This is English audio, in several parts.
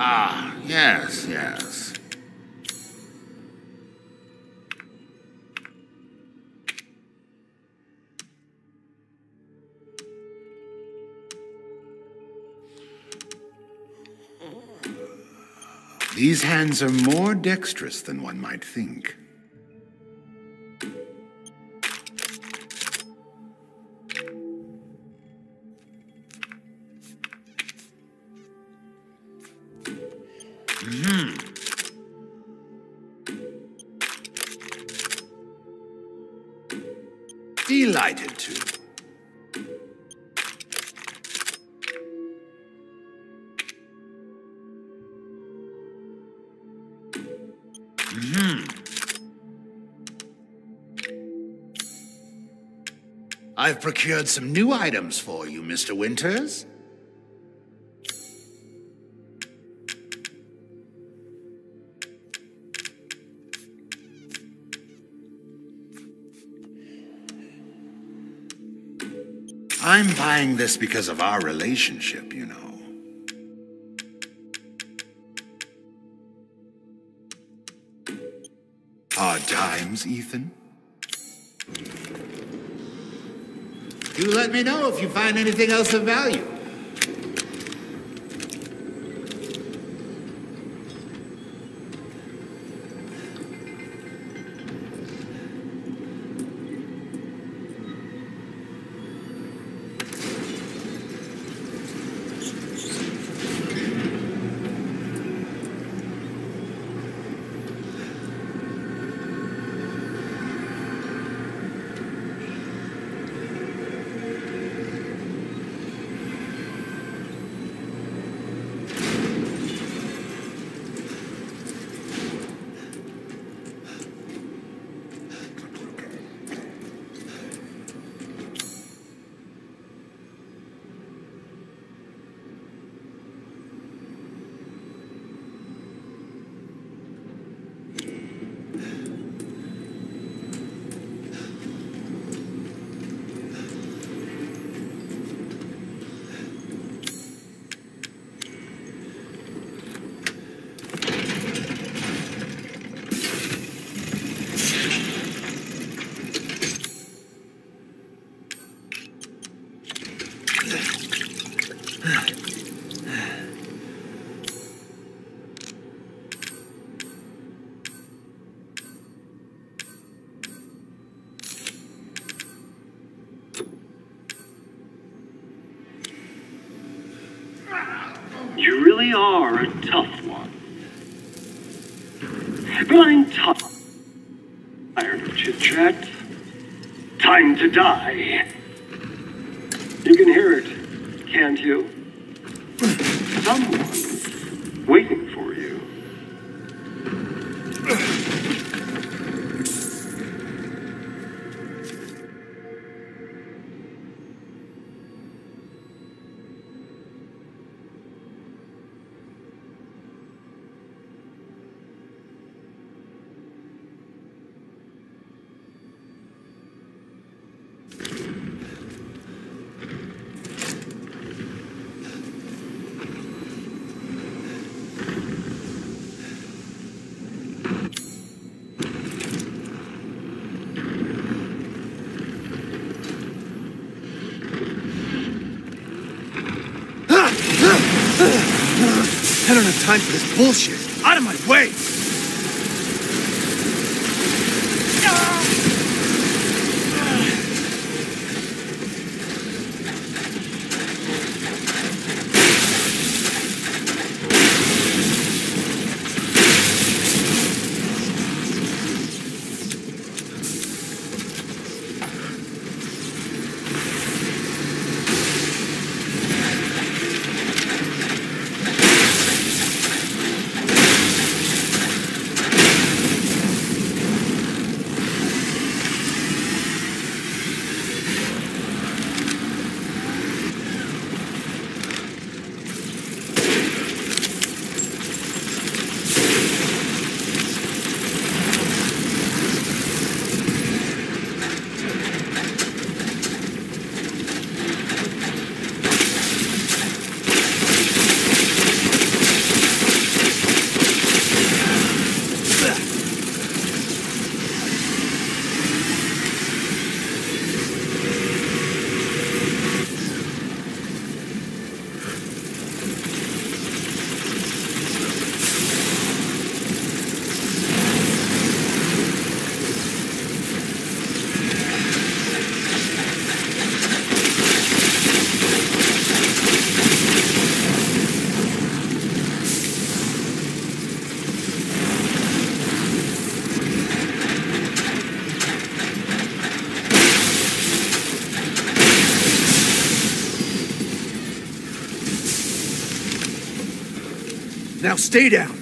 Ah, yes, yes. These hands are more dexterous than one might think. Delighted to. Hmm. I've procured some new items for you, Mr. Winters. I'm buying this because of our relationship, you know. Hard times, Ethan? You let me know if you find anything else of value. You really are a tough one. But I'm. Tired of chit chat. Time to die. You can hear it, can't you? Someone waiting for you. I don't have time for this bullshit. Out of my way! Stay down.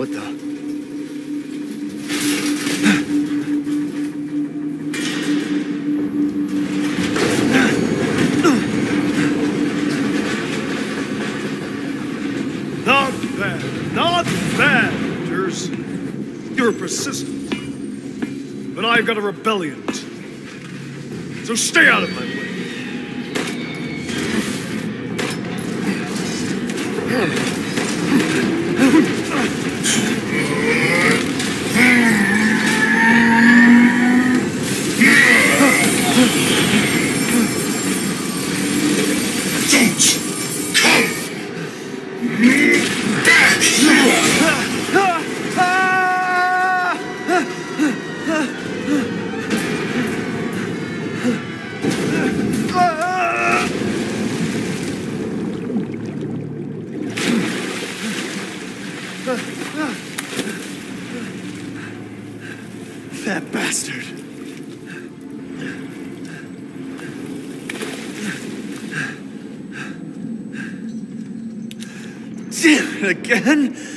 What the? Not bad. Not bad, Rangers. You're persistent. But I've got a rebellion. So stay out of my way. That bastard. Damn it again!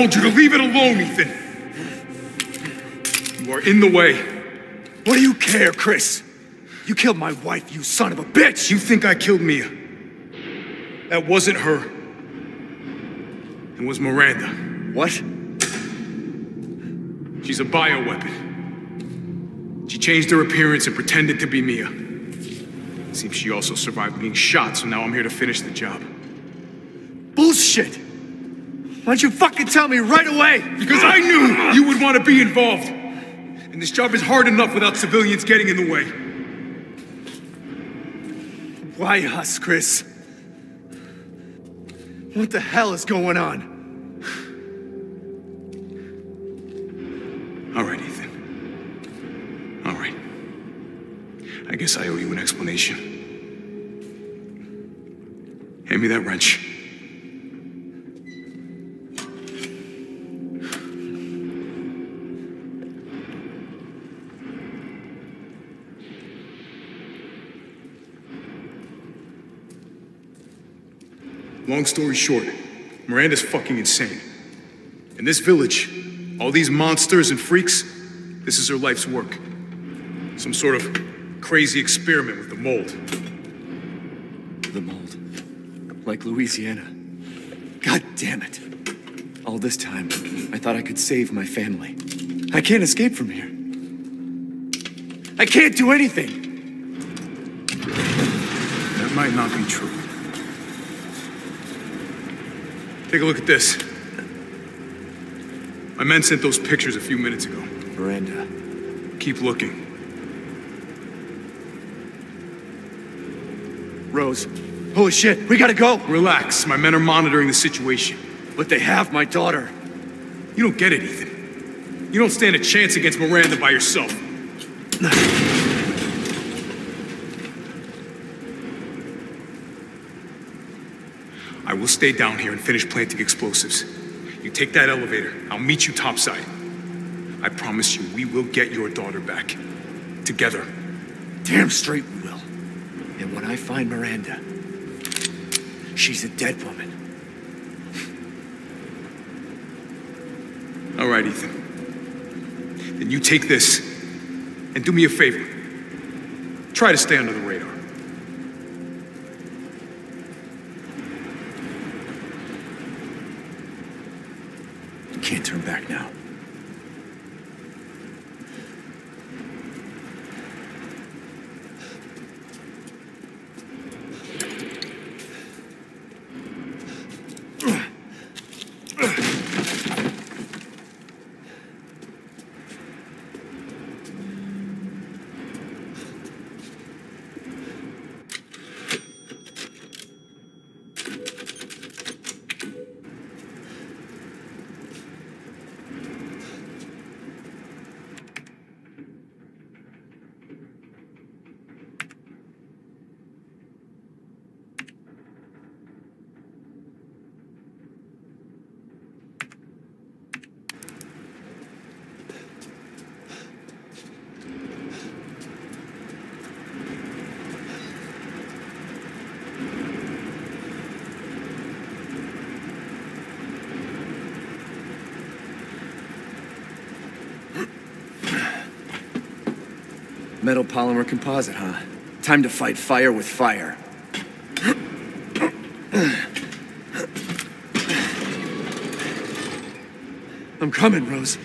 Told you to leave it alone, Ethan. You are in the way. What do you care, Chris? You killed my wife, you son of a bitch! You think I killed Mia? That wasn't her. It was Miranda. What? She's a bioweapon. She changed her appearance and pretended to be Mia. Seems she also survived being shot, so now I'm here to finish the job. Bullshit! Why don't you fucking tell me right away? Because I knew you would want to be involved. And this job is hard enough without civilians getting in the way. Why us, Chris? What the hell is going on? All right, Ethan. All right. I guess I owe you an explanation. Hand me that wrench. Long story short, Miranda's fucking insane. In this village, all these monsters and freaks, this is her life's work. Some sort of crazy experiment with the mold. The mold. Like Louisiana. God damn it. All this time, I thought I could save my family. I can't escape from here. I can't do anything. That might not be true. Take a look at this. My men sent those pictures a few minutes ago. Miranda. Keep looking. Rose. Holy shit, we gotta go! Relax. My men are monitoring the situation. But they have my daughter. You don't get it, Ethan. You don't stand a chance against Miranda by yourself. I will stay down here and finish planting explosives. You take that elevator. I'll meet you topside. I promise you, we will get your daughter back. Together. Damn straight we will. And when I find Miranda, she's a dead woman. All right, Ethan. Then you take this and do me a favor. Try to stay under the radar. Can't turn back now. Metal polymer composite, huh? Time to fight fire with fire. I'm coming, Rose.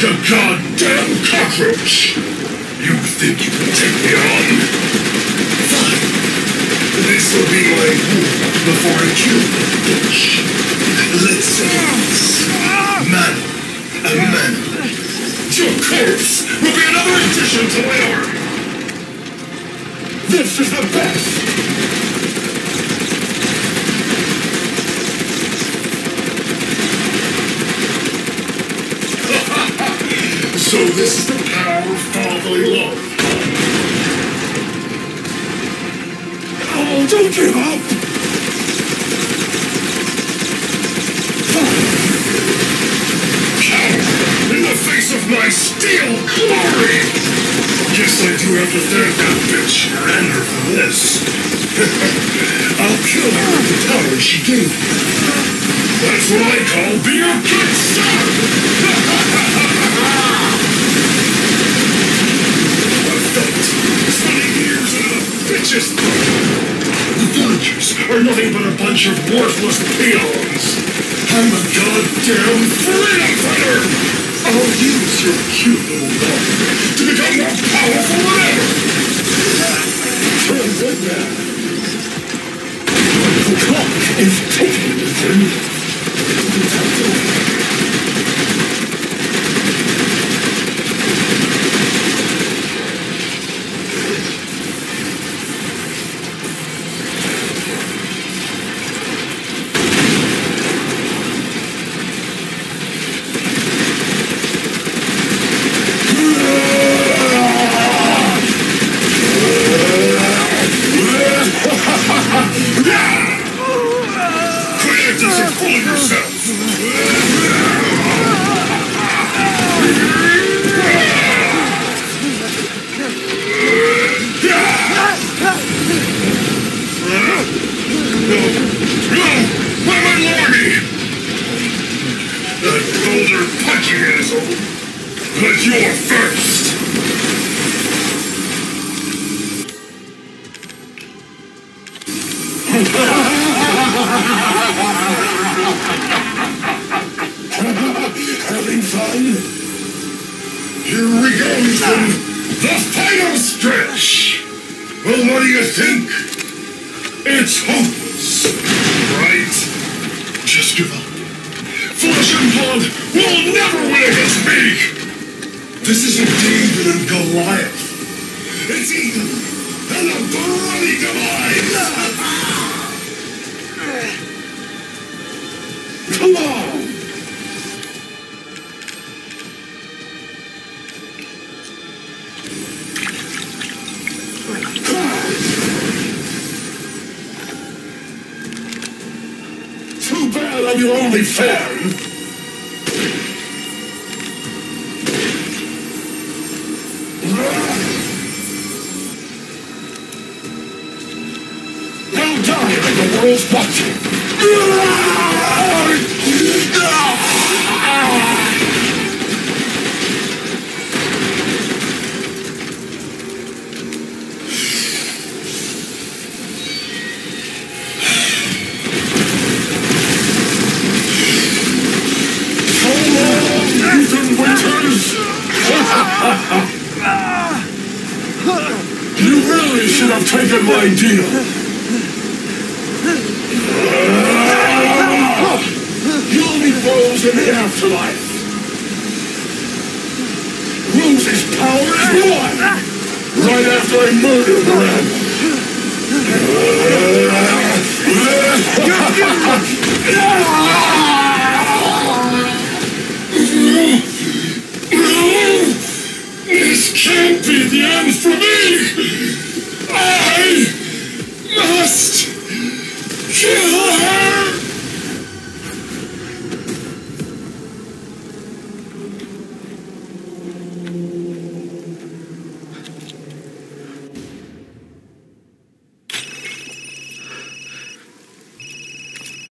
Like a goddamn cockroach. You think you can take me on? Fine. This will be my rule before I kill the bitch. Let's settle. Man, a man. Your corpse will be another addition to my army. This is the best. So this is the power of fatherly love. Oh, don't give up! Coward in the face of my steel glory! Guess I do have to thank that bitch and her for this. I'll kill her with the power she gave me. That's what I call being a good son! bitch's The villagers are nothing but a bunch of worthless peons. I'm a goddamn freedom fighter! I'll use your cute little dog to become more powerful than ever! Turn good man. The clock is ticking, Ethan. That boulder punching asshole! But you're first! It's hopeless, right? Just give up. Flesh and blood will never win against me! This isn't David and Goliath. It's Ethan and the bloody demise! Come on! Your only. Now die the world's watching. idea. You'll be foes in the afterlife. Rose's power is gone. Right after I murder the ram. This can't be the end for me! Christ.